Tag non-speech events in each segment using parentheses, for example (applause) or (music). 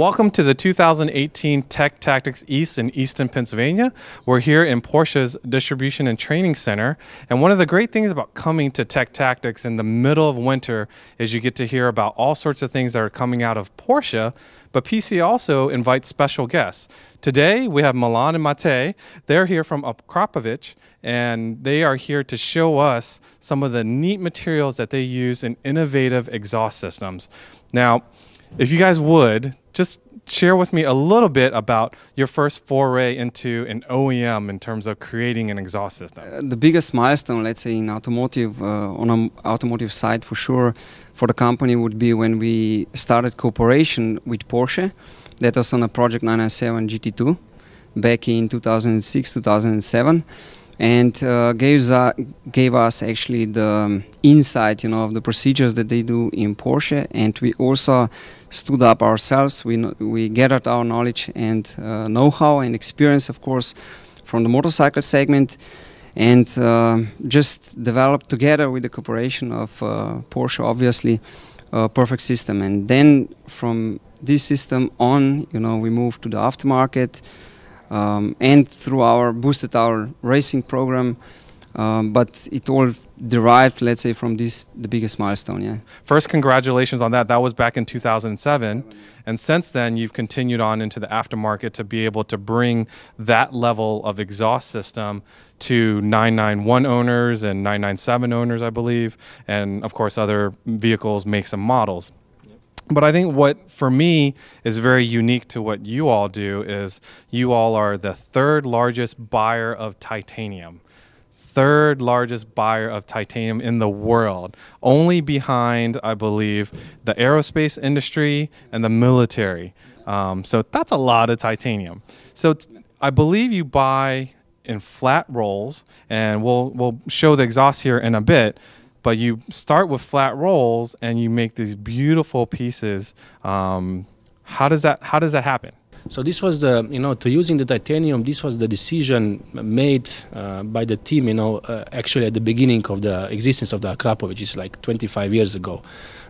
Welcome to the 2018 Tech Tactics East in Easton, Pennsylvania. We're here in Porsche's Distribution and Training Center. And one of the great things about coming to Tech Tactics in the middle of winter is you get to hear about all sorts of things that are coming out of Porsche. But PC also invites special guests. Today we have Milan and Matej. They're here from Akrapovic and they are here to show us some of the neat materials that they use in innovative exhaust systems. Now, if you guys would, just share with me a little bit about your first foray into an OEM in terms of creating an exhaust system. Uh, the biggest milestone, let's say, in automotive, uh, on an automotive side for sure, for the company would be when we started cooperation with Porsche. That was on a Project 997 GT2 back in 2006, 2007 and uh, gave, uh, gave us actually the um, insight you know of the procedures that they do in Porsche. And we also stood up ourselves. We we gathered our knowledge and uh, know-how and experience of course from the motorcycle segment. And uh, just developed together with the cooperation of uh, Porsche obviously a perfect system. And then from this system on you know we moved to the aftermarket um, and through our boosted our racing program. Um, but it all derived, let's say, from this the biggest milestone. Yeah. First, congratulations on that. That was back in 2007, Seven. and since then you've continued on into the aftermarket to be able to bring that level of exhaust system to 991 owners and 997 owners, I believe, and of course other vehicles, makes, and models. But I think what for me is very unique to what you all do is you all are the third largest buyer of titanium. Third largest buyer of titanium in the world, only behind, I believe, the aerospace industry and the military. Um, so that's a lot of titanium. So I believe you buy in flat rolls, and we'll we'll show the exhaust here in a bit but you start with flat rolls and you make these beautiful pieces. Um, how does that how does that happen? So this was the you know to using the titanium. This was the decision made uh, by the team. You know, uh, actually at the beginning of the existence of the Akrapo, which is like 25 years ago,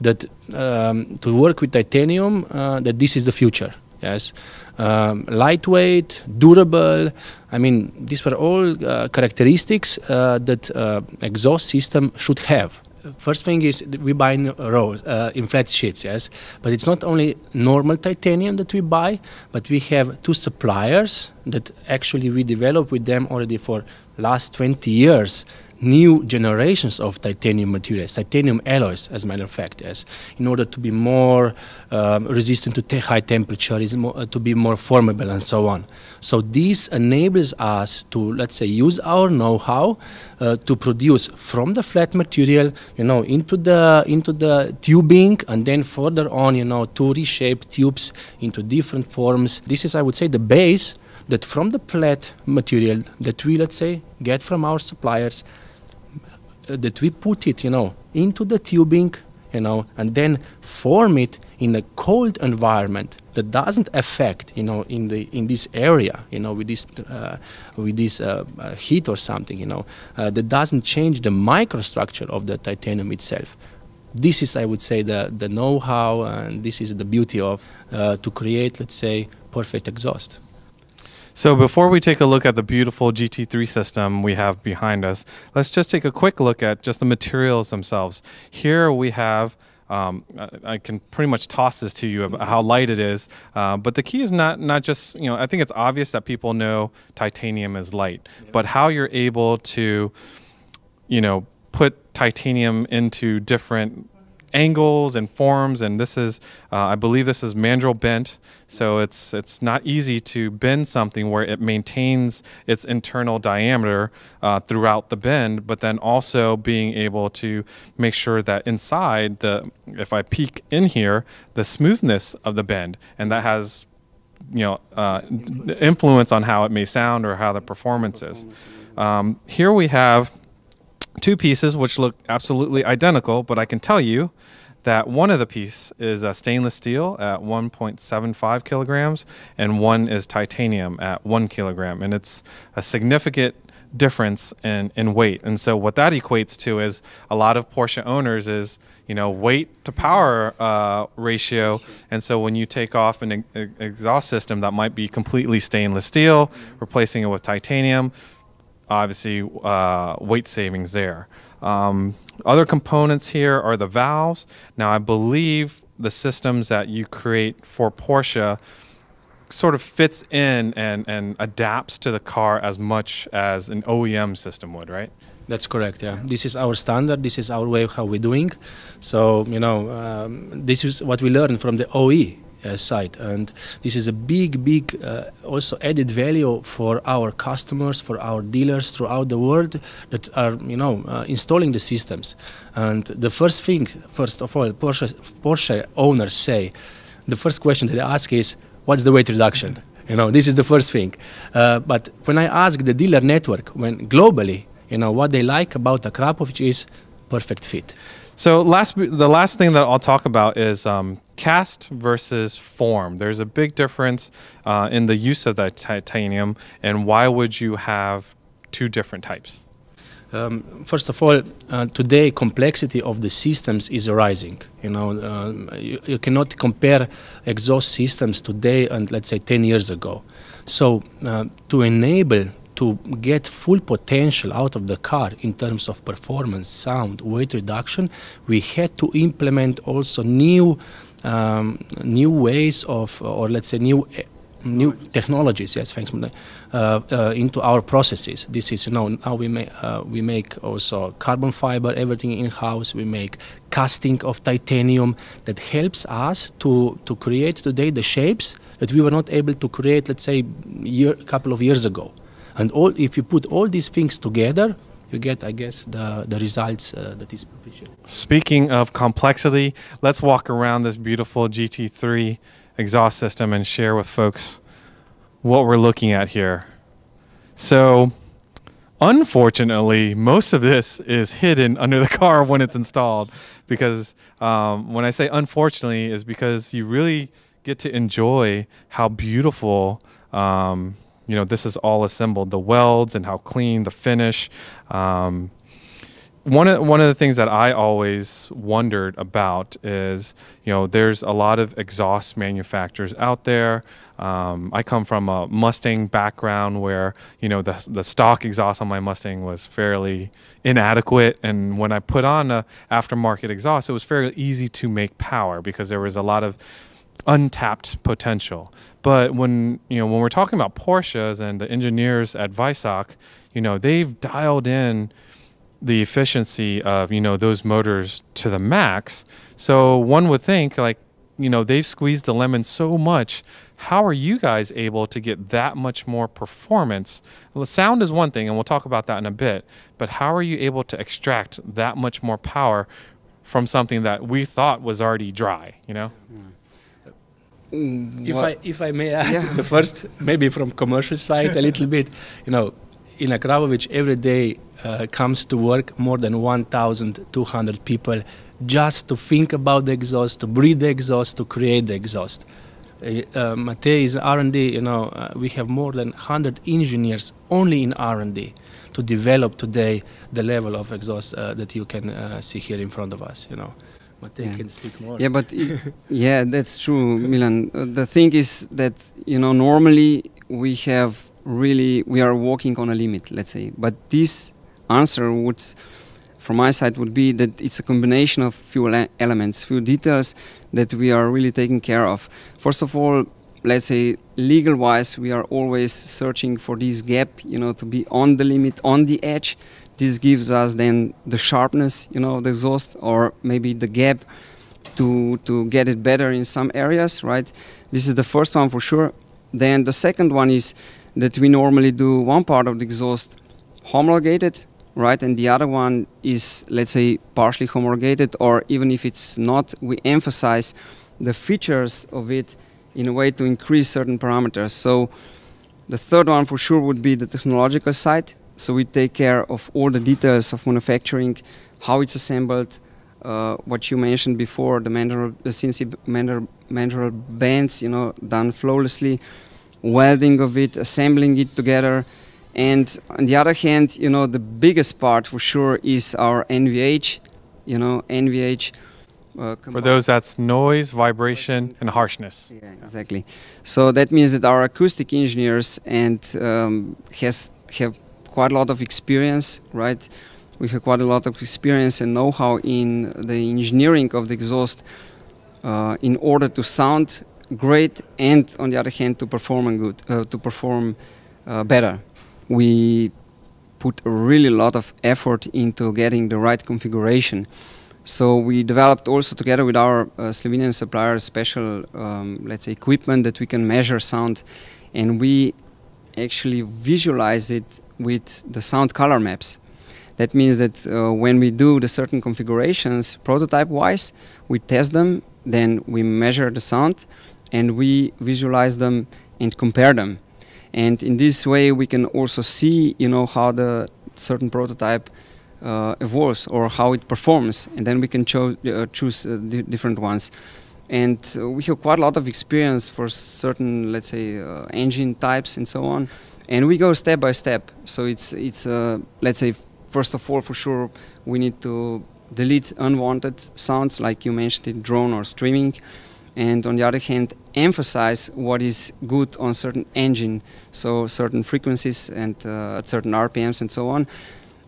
that um, to work with titanium, uh, that this is the future. Yes, um, lightweight, durable. I mean, these were all uh, characteristics uh, that uh, exhaust system should have. First thing is we buy in uh, in flat sheets, yes. But it's not only normal titanium that we buy, but we have two suppliers that actually we develop with them already for last 20 years new generations of titanium materials, titanium alloys, as a matter of fact, as in order to be more um, resistant to te high temperatures, uh, to be more formable, and so on. So this enables us to, let's say, use our know-how uh, to produce from the flat material, you know, into the into the tubing, and then further on, you know, to reshape tubes into different forms. This is, I would say, the base that from the flat material that we, let's say, get from our suppliers, that we put it, you know, into the tubing, you know, and then form it in a cold environment that doesn't affect, you know, in the in this area, you know, with this uh, with this uh, uh heat or something, you know, uh, that doesn't change the microstructure of the titanium itself. This is, I would say, the the know-how, and this is the beauty of uh, to create, let's say, perfect exhaust. So before we take a look at the beautiful GT3 system we have behind us, let's just take a quick look at just the materials themselves. Here we have um, I can pretty much toss this to you about how light it is. Uh, but the key is not not just you know I think it's obvious that people know titanium is light, yeah. but how you're able to you know put titanium into different angles and forms and this is uh, I believe this is mandrel bent. So it's it's not easy to bend something where it maintains its internal diameter uh, throughout the bend but then also being able to make sure that inside the if I peek in here the smoothness of the bend. And that has you know uh, influence on how it may sound or how the performance is. Um, here we have two pieces which look absolutely identical, but I can tell you that one of the piece is a stainless steel at 1.75 kilograms and one is titanium at 1 kilogram and it's a significant difference in, in weight. And so what that equates to is a lot of Porsche owners is, you know, weight to power uh, ratio. And so when you take off an e- exhaust system that might be completely stainless steel, replacing it with titanium, obviously uh, weight savings there. Um, other components here are the valves. Now I believe the systems that you create for Porsche sort of fits in and, and adapts to the car as much as an OEM system would, right? That's correct. Yeah, this is our standard. This is our way of how we're doing. So you know, um, this is what we learned from the OE side, and this is a big, big uh, also added value for our customers, for our dealers throughout the world that are you know uh, installing the systems. And the first thing, first of all, Porsche Porsche owners say, the first question that they ask is, "What's the weight reduction?" You know, this is the first thing. Uh, but when I ask the dealer network, when globally you know what they like about the Akrapovic is perfect fit. So last, the last thing that I'll talk about is um, cast versus form. There's a big difference uh, in the use of that titanium, and why would you have two different types? Um, first of all, uh, today complexity of the systems is rising. You know, um, you, you, cannot compare exhaust systems today and let's say 10 years ago. So uh, to enable to get full potential out of the car in terms of performance, sound, weight reduction, we had to implement also new um, new ways of, or let's say new new technologies. Yes, thanks, uh, uh, into our processes. This is you know now we make uh, we make also carbon fiber, everything in house. We make casting of titanium that helps us to to create today the shapes that we were not able to create, let's say, a couple of years ago. And all, if you put all these things together, you get, I guess, the, the results uh, that is. Speaking of complexity, let's walk around this beautiful GT3 exhaust system and share with folks what we're looking at here. So, unfortunately, most of this is hidden (laughs) under the car when it's installed. Because um, when I say unfortunately, is because you really get to enjoy how beautiful um, you know this is all assembled the welds and how clean the finish um, one of one of the things that I always wondered about is, you know, there's a lot of exhaust manufacturers out there. Um, I come from a Mustang background where, you know, the the stock exhaust on my Mustang was fairly inadequate, and when I put on a aftermarket exhaust, it was fairly easy to make power because there was a lot of untapped potential. But when you know when we're talking about Porsches and the engineers at Weissach, you know they've dialed in the efficiency of you know those motors to the max. So one would think like you know they've squeezed the lemon so much. How are you guys able to get that much more performance? The sound is one thing, and we'll talk about that in a bit. But how are you able to extract that much more power from something that we thought was already dry? You know. Mm. Mm, if I if I may add yeah. the first maybe from commercial side a little bit, you know, in Akrapovic every day uh, comes to work more than 1,200 people just to think about the exhaust, to breathe the exhaust, to create the exhaust. Uh, uh Matej is R&D. You know, uh, we have more than 100 engineers only in R&D to develop today the level of exhaust uh, that you can uh, see here in front of us. You know yeah. can speak more. Yeah, but (laughs) yeah, that's true, Milan. Uh, the thing is that you know normally we have really we are walking on a limit, let's say. But this answer would, from my side, would be that it's a combination of few elements, few details that we are really taking care of. First of all, let's say legal wise we are always searching for this gap you know to be on the limit on the edge this gives us then the sharpness you know the exhaust or maybe the gap to to get it better in some areas right this is the first one for sure then the second one is that we normally do one part of the exhaust homologated right and the other one is let's say partially homologated or even if it's not we emphasize the features of it in a way to increase certain parameters. So the third one for sure would be the technological side. So we take care of all the details of manufacturing, how it's assembled, uh, what you mentioned before, the manual, the CNC manual, manual bands, you know, done flawlessly, welding of it, assembling it together, And on the other hand, you know, the biggest part for sure is our NVH, you know, NVH. Uh, for those, that's noise, vibration, and harshness. Yeah, exactly. So that means that our acoustic engineers and um, has have quite a lot of experience, right? We have quite a lot of experience and know-how in the engineering of the exhaust uh, in order to sound great and, on the other hand, to perform good, uh, to perform uh, better we put a really lot of effort into getting the right configuration. So we developed also together with our uh, Slovenian supplier special, um, let's say, equipment that we can measure sound, and we actually visualize it with the sound color maps. That means that uh, when we do the certain configurations prototype-wise, we test them, then we measure the sound, and we visualize them and compare them. And in this way we can also see you know how the certain prototype uh, evolves or how it performs and then we can cho uh, choose uh, different ones. And uh, we have quite a lot of experience for certain let's say uh, engine types and so on and we go step by step. So it's it's uh, let's say first of all for sure we need to delete unwanted sounds like you mentioned in drone or streaming and on the other hand emphasize what is good on certain engine so certain frequencies and uh, at certain rpms and so on.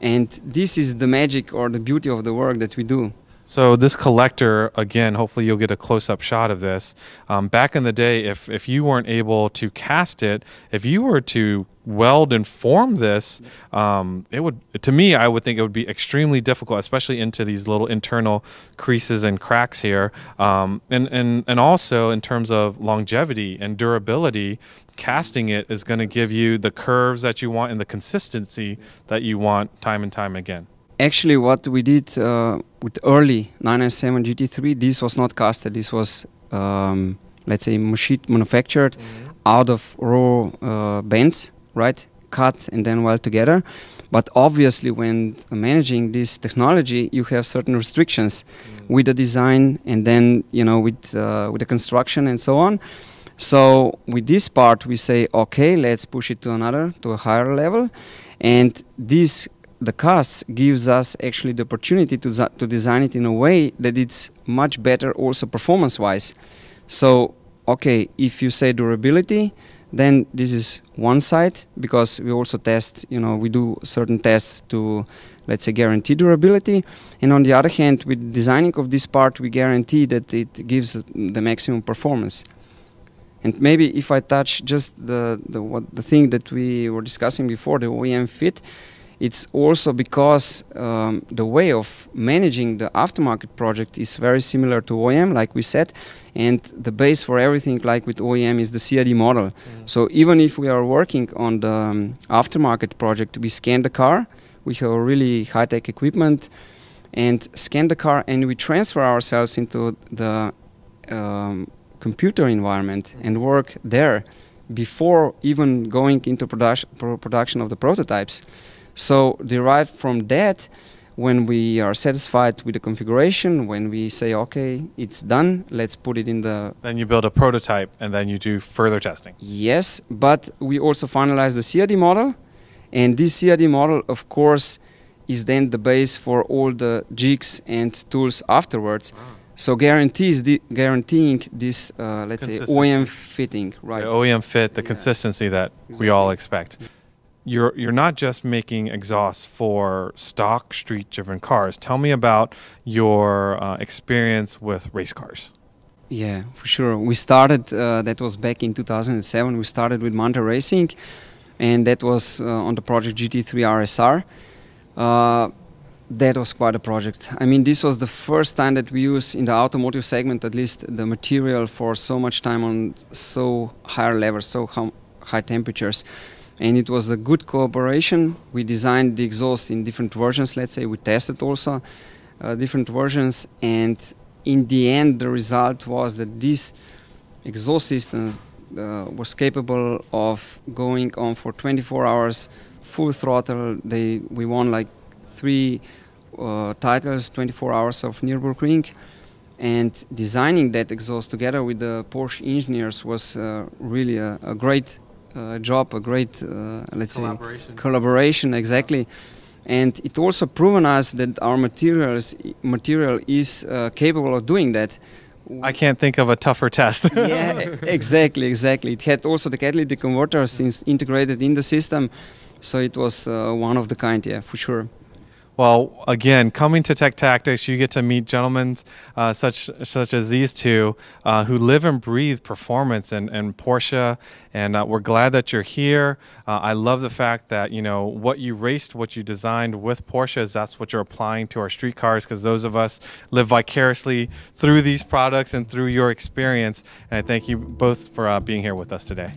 And this is the magic or the beauty of the work that we do so this collector, again, hopefully you'll get a close-up shot of this. Um, back in the day, if if you weren't able to cast it, if you were to weld and form this, um, it would to me I would think it would be extremely difficult, especially into these little internal creases and cracks here, um, and and and also in terms of longevity and durability. Casting it is going to give you the curves that you want and the consistency that you want time and time again. Actually, what we did uh, with early 997 GT3, this was not casted. This was, um, let's say, machine manufactured mm-hmm. out of raw uh, bands right? Cut and then weld together. But obviously, when managing this technology, you have certain restrictions mm. with the design and then you know with uh, with the construction and so on. So with this part, we say, okay, let's push it to another, to a higher level, and this the cast gives us actually the opportunity to to design it in a way that it's much better, also performance-wise. So okay, if you say durability, then this is one side because we also test, you know, we do certain tests to, let's say, guarantee durability. And on the other hand, with designing of this part, we guarantee that it gives the maximum performance. And maybe if I touch just the the, what, the thing that we were discussing before, the OEM fit, it's also because um, the way of managing the aftermarket project is very similar to OEM, like we said, and the base for everything, like with OEM, is the CAD model. Mm. So even if we are working on the um, aftermarket project, we scan the car, we have really high-tech equipment, and scan the car, and we transfer ourselves into the um, computer environment and work there before even going into production, production of the prototypes. So derived from that, when we are satisfied with the configuration, when we say, okay, it's done, let's put it in the. Then you build a prototype and then you do further testing. Yes, but we also finalize the CAD model. And this CAD model, of course, is then the base for all the jigs and tools afterwards. Ah. So guarantees the guaranteeing this, uh, let's say, OEM fitting, right? The OEM fit, the yeah. consistency that exactly. we all expect you're you're not just making exhausts for stock street driven cars. Tell me about your uh, experience with race cars. Yeah, for sure. We started uh, that was back in 2007. We started with Manthey Racing, and that was uh, on the project GT3 RSR. Uh, that was quite a project. I mean, this was the first time that we used in the automotive segment, at least, the material for so much time on so higher levels, so high temperatures and it was a good cooperation. We designed the exhaust in different versions, let's say. We tested also uh, different versions, and in the end, the result was that this exhaust system uh, was capable of going on for 24 hours, full throttle. They we won like three uh, titles, 24 hours of Nürburgring, and designing that exhaust together with the Porsche engineers was uh, really a, a great uh, job, a great, uh, let's Collaboration. say, collaboration exactly. And it also proven us that our materials material is uh, capable of doing that. I can't think of a tougher test. (laughs) yeah, exactly, exactly. It had also the catalytic converters ins- integrated in the system, so it was uh, one of the kind, yeah, for sure. Well, again, coming to Tech Tactics, you get to meet gentlemen uh, such such as these two uh, who live and breathe performance and, and Porsche, and uh, we're glad that you're here. Uh, I love the fact that you know what you raced, what you designed with Porsche is That's what you're applying to our street cars because those of us live vicariously through these products and through your experience. And I thank you both for uh, being here with us today.